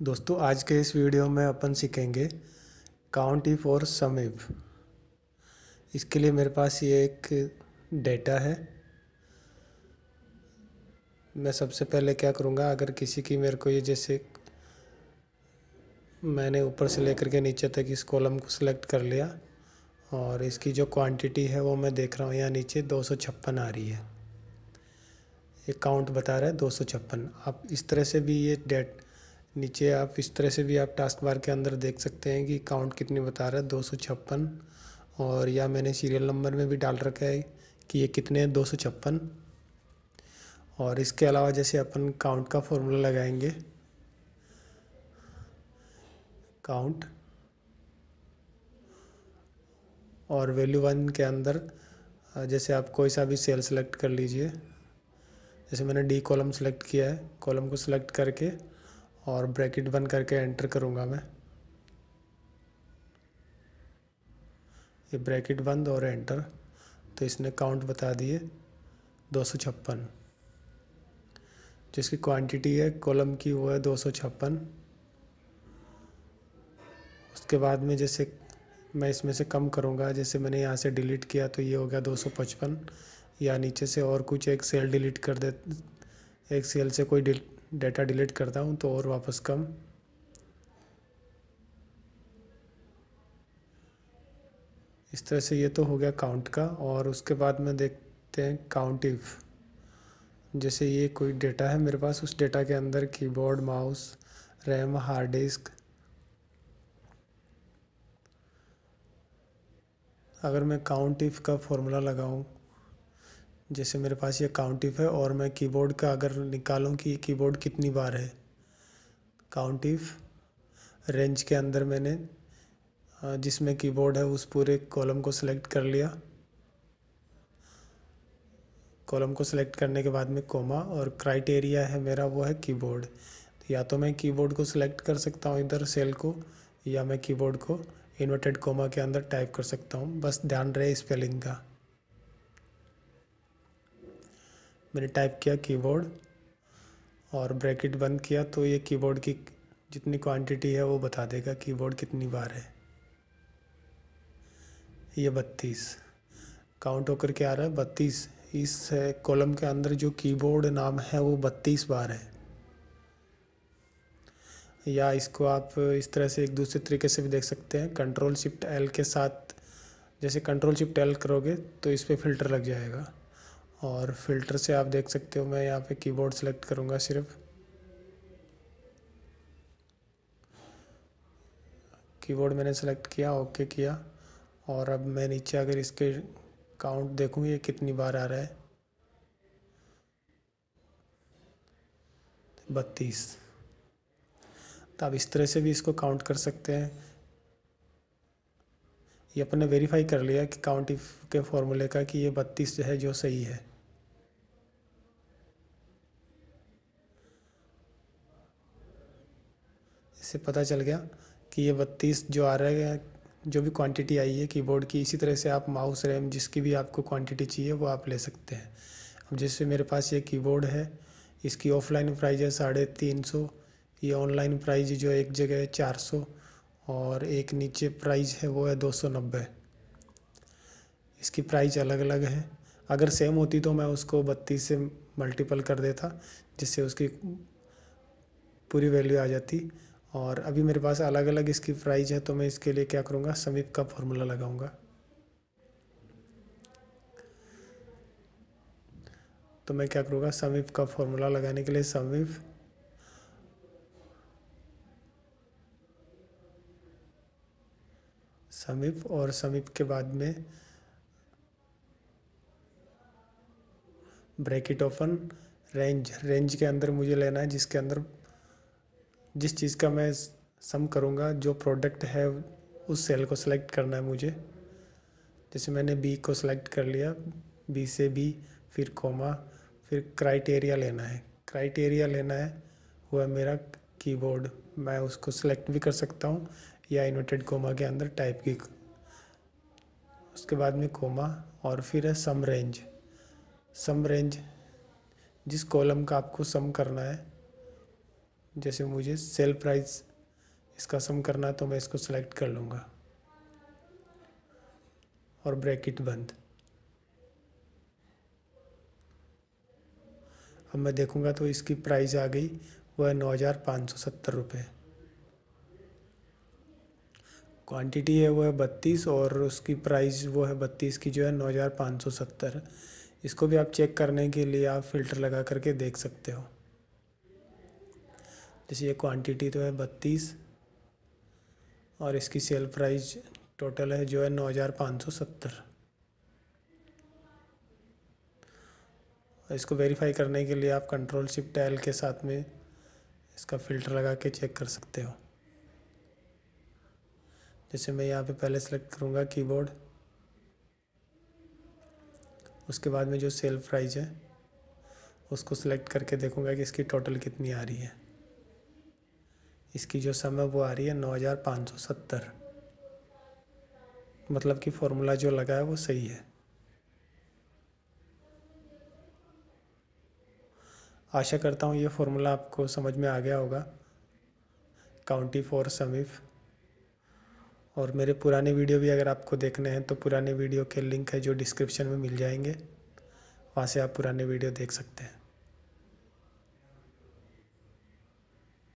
दोस्तों, आज के इस वीडियो में अपन सीखेंगे काउंट इफ़ और सम इसके लिए मेरे पास ये एक डेटा है। मैं सबसे पहले क्या करूँगा, अगर किसी की मेरे को ये जैसे मैंने ऊपर से लेकर के नीचे तक इस कॉलम को सिलेक्ट कर लिया, और इसकी जो क्वांटिटी है वो मैं देख रहा हूँ, यहाँ नीचे दो सौ छप्पन आ रही है। ये काउंट बता रहा है दो सौ छप्पन। आप इस तरह से भी ये डेट नीचे आप इस तरह से भी आप टास्क बार के अंदर देख सकते हैं कि काउंट कितनी बता रहा है, दो सौ छप्पन। और या मैंने सीरियल नंबर में भी डाल रखा है कि ये कितने हैं, दो सौ छप्पन। और इसके अलावा जैसे अपन काउंट का फॉर्मूला लगाएँगे काउंट और वैल्यू वन के अंदर, जैसे आप कोई सा भी सेल सेलेक्ट कर लीजिए, जैसे मैंने डी कॉलम सेलेक्ट किया है कॉलम को सिलेक्ट करके और ब्रैकेट बंद करके एंटर करूँगा मैं। ये ब्रैकेट बंद और एंटर तो इसने काउंट बता दिए दो सौ छप्पन। जिसकी क्वांटिटी है कॉलम की, वो है दो सौ छप्पन। उसके बाद में जैसे मैं इसमें से कम करूँगा, जैसे मैंने यहाँ से डिलीट किया तो ये हो गया दो सौ पचपन। या नीचे से और कुछ एक सेल डिलीट कर दे एक सेल से कोई डाटा डिलीट करता हूँ तो और वापस कम। इस तरह से ये तो हो गया काउंट का और उसके बाद में देखते हैं काउंट इफ़ जैसे ये कोई डेटा है मेरे पास, उस डेटा के अंदर keyboard mouse RAM hard disk अगर मैं काउंट इफ़ का फॉर्मूला लगाऊँ जैसे मेरे पास ये काउंटिफ है और मैं कीबोर्ड का अगर निकालूं कि कीबोर्ड कितनी बार है? काउंटिफ रेंज के अंदर मैंने जिसमें कीबोर्ड है उस पूरे कॉलम को सिलेक्ट कर लिया। कॉलम को सिलेक्ट करने के बाद में कोमा और क्राइटेरिया है मेरा वो है कीबोर्ड तो या तो मैं कीबोर्ड को सिलेक्ट कर सकता हूँ इधर सेल को, या मैं कीबोर्ड को इन्वर्टेड कोमा के अंदर टाइप कर सकता हूँ। बस ध्यान रहे स्पेलिंग का। मैंने टाइप किया कीबोर्ड और ब्रैकेट बंद किया तो ये कीबोर्ड की जितनी क्वांटिटी है वो बता देगा कीबोर्ड कितनी बार है। ये बत्तीस। काउंट होकर के आ रहा है, बत्तीस। इस कॉलम के अंदर जो कीबोर्ड नाम है वो बत्तीस बार है। या इसको आप इस तरह से एक दूसरे तरीके से भी देख सकते हैं कंट्रोल शिफ्ट एल के साथ, जैसे कंट्रोल शिफ्ट एल करोगे तो इस पर फ़िल्टर लग जाएगा। और फ़िल्टर से आप देख सकते हो, मैं यहाँ पे कीबोर्ड सेलेक्ट करूँगा सिर्फ़। कीबोर्ड मैंने सेलेक्ट किया ओके किया। और अब मैं नीचे अगर इसके काउंट देखूँ, ये कितनी बार आ रहा है? बत्तीस। तो आप इस तरह से भी इसको काउंट कर सकते हैं। ये अपन ने वेरीफाई कर लिया कि काउंट के फॉर्मूले का कि ये बत्तीस जो है, जो सही है। इससे पता चल गया कि ये बत्तीस जो आ रहा है, जो भी क्वांटिटी आई है कीबोर्ड की, इसी तरह से आप माउस रैम जिसकी भी आपको क्वांटिटी चाहिए, वो आप ले सकते हैं। अब जैसे मेरे पास ये कीबोर्ड है, इसकी ऑफलाइन प्राइस है साढ़े तीन सौ, ये ऑनलाइन प्राइस जो एक जगह है चार सौ। और एक नीचे प्राइस है, वो है दो सौ नब्बे। इसकी प्राइस अलग अलग है। अगर सेम होती तो मैं उसको बत्तीस से मल्टीपल कर देता, जिससे उसकी पूरी वैल्यू आ जाती। और अभी मेरे पास अलग अलग इसकी प्राइस है तो मैं इसके लिए क्या करूँगा, समीप का फॉर्मूला लगाऊँगा। तो मैं क्या करूँगा, समीप का फॉर्मूला लगाने के लिए समीप समीप और समीप के बाद में ब्रैकेट ओपन रेंज रेंज के अंदर मुझे लेना है, जिसके अंदर जिस चीज़ का मैं सम करूँगा, जो प्रोडक्ट है, उस सेल को सिलेक्ट करना है मुझे। जैसे मैंने बी को सिलेक्ट कर लिया बी से बी फिर कोमा फिर क्राइटेरिया लेना है। क्राइटेरिया लेना है, वो है मेरा कीबोर्ड मैं उसको सिलेक्ट भी कर सकता हूँ या इन्वर्टेड कोमा के अंदर टाइप की उसके बाद में कोमा और फिर है सम रेंज सम रेंज जिस कॉलम का आपको सम करना है, जैसे मुझे सेल प्राइस इसका सम करना है तो मैं इसको सेलेक्ट कर लूँगा। और ब्रैकेट बंद। अब मैं देखूँगा तो इसकी प्राइस आ गई वह नौ हज़ार पाँच सौ सत्तर रुपये क्वांटिटी है वो है बत्तीस और उसकी प्राइस वो है बत्तीस की जो है नौ हज़ार पाँच सौ सत्तर। इसको भी आप चेक करने के लिए आप फ़िल्टर लगा करके देख सकते हो। जैसे ये क्वांटिटी तो है बत्तीस और इसकी सेल प्राइस टोटल है जो है नौ हज़ार पाँच सौ सत्तर। इसको वेरीफाई करने के लिए आप कंट्रोल शिफ्ट एल के साथ में इसका फ़िल्टर लगा के चेक कर सकते हो। जैसे मैं यहाँ पे पहले सेलेक्ट करूँगा कीबोर्ड उसके बाद में जो सेल प्राइज है, उसको सिलेक्ट करके देखूँगा कि इसकी टोटल कितनी आ रही है। इसकी जो सम है वो आ रही है नौ हज़ार पाँच सौ सत्तर। मतलब कि फॉर्मूला जो लगा है वो सही है। आशा करता हूँ ये फॉर्मूला आपको समझ में आ गया होगा। काउंटी फॉर समीफ और मेरे पुराने वीडियो भी अगर आपको देखने हैं तो पुराने वीडियो के लिंक है जो डिस्क्रिप्शन में मिल जाएँगे। वहाँ से आप पुराने वीडियो देख सकते हैं।